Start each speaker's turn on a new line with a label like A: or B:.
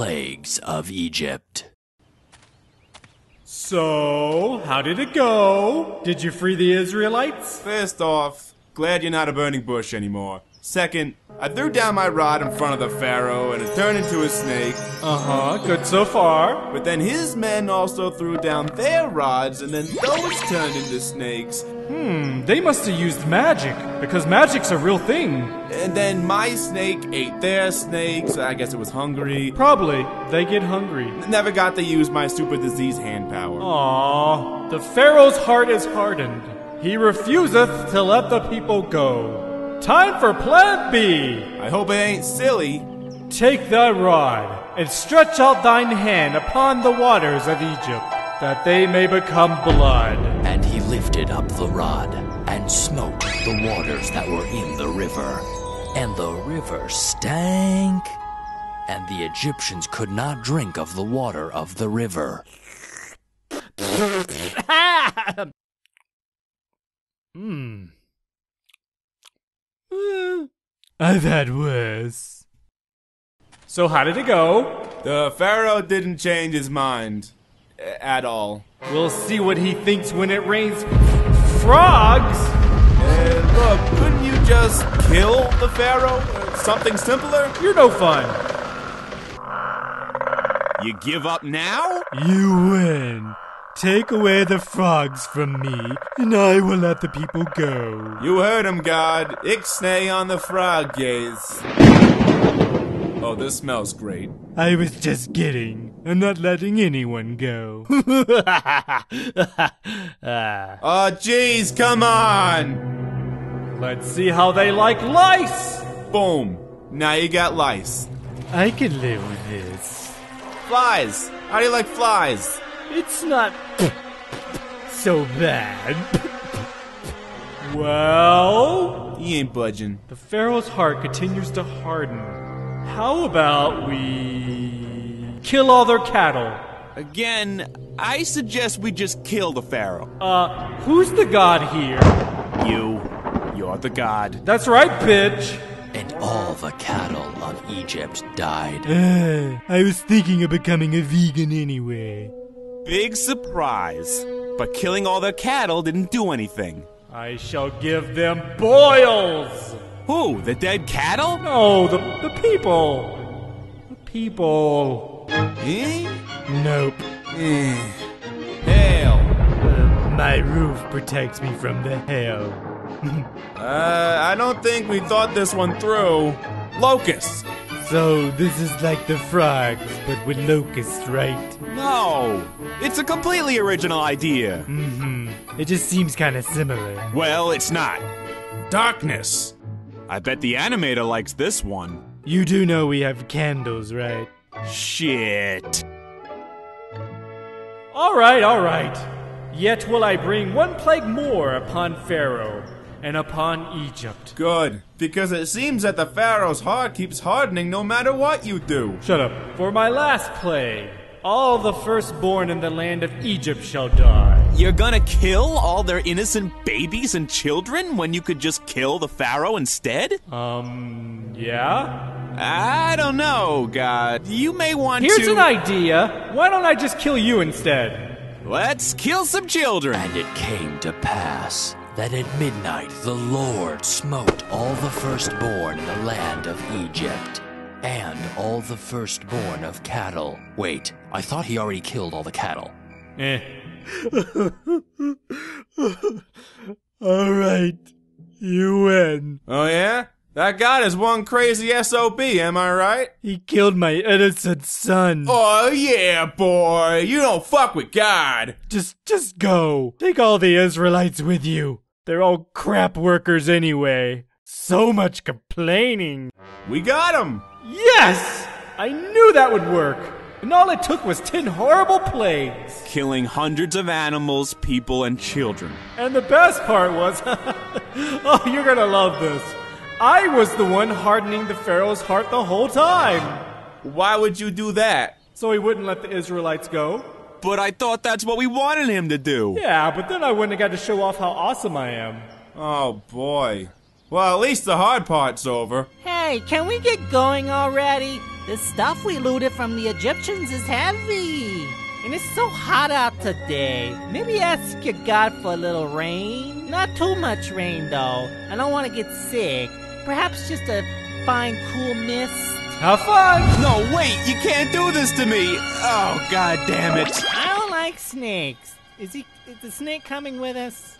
A: plagues of Egypt.
B: So, how did it go? Did you free the Israelites?
C: First off, glad you're not a burning bush anymore. Second, I threw down my rod in front of the pharaoh and it turned into a snake.
B: Uh huh, good so far.
C: But then his men also threw down their rods and then those turned into snakes.
B: Hmm, they must have used magic, because magic's a real thing.
C: And then my snake ate their snakes. I guess it was hungry.
B: Probably, they get hungry.
C: Never got to use my super disease hand power.
B: Aww, the Pharaoh's heart is hardened. He refuseth to let the people go. Time for Plan B!
C: I hope it ain't silly.
B: Take thy rod, and stretch out thine hand upon the waters of Egypt, that they may become blood.
A: And he lifted up the rod and smote the waters that were in the river. And the river stank. And the Egyptians could not drink of the water of the river.
B: Hmm. Eh, I've had worse. So, how did it go?
C: The pharaoh didn't change his mind. Eh, at all.
B: We'll see what he thinks when it rains frogs!
C: And look, couldn't you just kill the pharaoh? Uh, Something simpler?
B: You're no fun.
C: You give up now?
B: You win. Take away the frogs from me, and I will let the people go.
C: You heard him, God. Ixnay on the frog gaze. Oh, this smells great.
B: I was just kidding. I'm not letting anyone go.
C: Ah, oh, jeez, come on!
B: Let's see how they like lice.
C: Boom. Now you got lice.
B: I can live with this.
C: Flies. How do you like flies?
B: It's not so bad. well,
C: He ain't budging.
B: the Pharaoh's heart continues to harden. How about we kill all their cattle?
D: Again, I suggest we just kill the Pharaoh.
B: Uh, who's the god here?
D: You, you're the god.
B: That's right, bitch.
A: And all the cattle of Egypt died.
B: I was thinking of becoming a vegan anyway.
D: Big surprise. But killing all their cattle didn't do anything.
B: I shall give them boils.
D: Who? The dead cattle?
B: No, the the people. The people.
C: Eh?
B: Nope.
C: Hail.
B: Uh, my roof protects me from the hail.
C: Uh, I don't think we thought this one through. Locusts.
B: So this is like the frogs, but with locusts, right?
D: No. It's a completely original idea.
B: Mm-hmm. It just seems kind of similar.
D: Well, it's not.
C: Darkness.
D: I bet the animator likes this one.
B: You do know we have candles, right?
D: Shit.
B: All right, all right. Yet will I bring one plague more upon Pharaoh and upon Egypt.
C: Good. Because it seems that the pharaoh's heart keeps hardening no matter what you do.
B: Shut up. For my last plague, all the firstborn in the land of Egypt shall die.
D: You're gonna kill all their innocent babies and children when you could just kill the Pharaoh instead?
B: Um, yeah?
D: I don't know, God. You may want
B: Here's
D: to.
B: Here's an idea. Why don't I just kill you instead?
D: Let's kill some children.
A: And it came to pass that at midnight the Lord smote all the firstborn in the land of Egypt, and all the firstborn of cattle. Wait, I thought he already killed all the cattle.
B: Eh. all right. You win.
C: Oh, yeah? That god is one crazy SOB, am I right?
B: He killed my innocent son.
C: Oh, yeah, boy. You don't fuck with God.
B: Just just go. Take all the Israelites with you. They're all crap workers anyway. So much complaining.
C: We got him.
B: Yes! I knew that would work. And all it took was 10 horrible plagues.
D: Killing hundreds of animals, people, and children.
B: And the best part was oh, you're gonna love this. I was the one hardening the Pharaoh's heart the whole time.
C: Why would you do that?
B: So he wouldn't let the Israelites go.
D: But I thought that's what we wanted him to do.
B: Yeah, but then I wouldn't have got to show off how awesome I am.
C: Oh, boy. Well, at least the hard part's over.
E: Hey, can we get going already? The stuff we looted from the Egyptians is heavy. And it's so hot out today. Maybe ask your God for a little rain. Not too much rain, though. I don't want to get sick. Perhaps just a fine, cool mist.
B: Have fun!
D: No, wait, you can't do this to me! Oh, god damn it.
E: I don't like snakes. Is he? Is the snake coming with us?